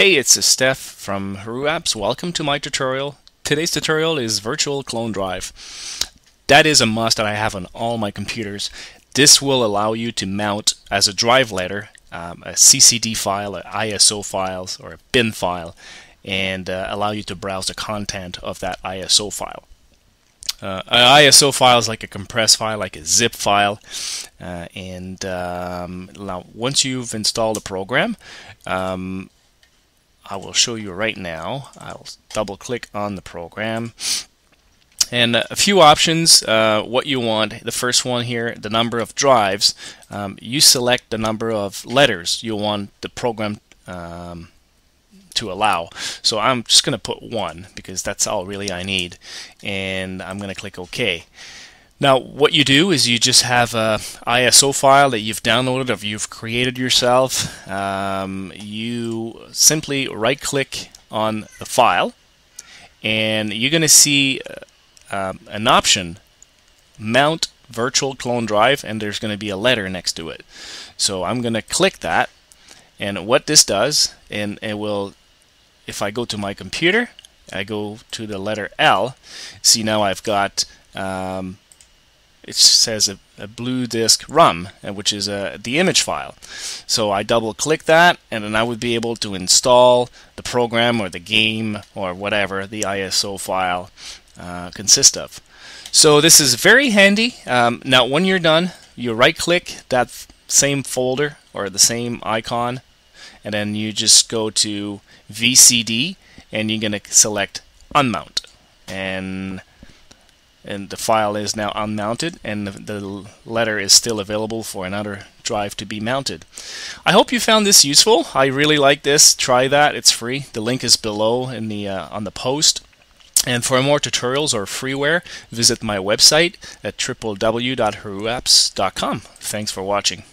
Hey, it's Steph from Heroux Apps. Welcome to my tutorial. Today's tutorial is Virtual Clone Drive. That is a must that I have on all my computers. This will allow you to mount as a drive letter um, a CCD file, an ISO files, or a bin file, and uh, allow you to browse the content of that ISO file. Uh, an ISO file is like a compressed file, like a zip file. Uh, and um, now, once you've installed the program, um, I will show you right now. I'll double click on the program. And a few options, uh, what you want. The first one here, the number of drives. Um, you select the number of letters you want the program um, to allow. So I'm just going to put one because that's all really I need. And I'm going to click OK. Now, what you do is you just have a ISO file that you've downloaded or you've created yourself. Um, you simply right-click on the file, and you're going to see uh, um, an option, Mount Virtual Clone Drive, and there's going to be a letter next to it. So I'm going to click that, and what this does, and it will, if I go to my computer, I go to the letter L. See now I've got um, it says a, a blue disk ROM, uh, which is uh, the image file. So I double click that, and then I would be able to install the program or the game or whatever the ISO file uh, consists of. So this is very handy. Um, now, when you're done, you right click that same folder or the same icon, and then you just go to VCD and you're going to select Unmount. And and the file is now unmounted and the letter is still available for another drive to be mounted. I hope you found this useful. I really like this. Try that. It's free. The link is below in the uh, on the post. And for more tutorials or freeware, visit my website at www.herouxapps.com. Thanks for watching.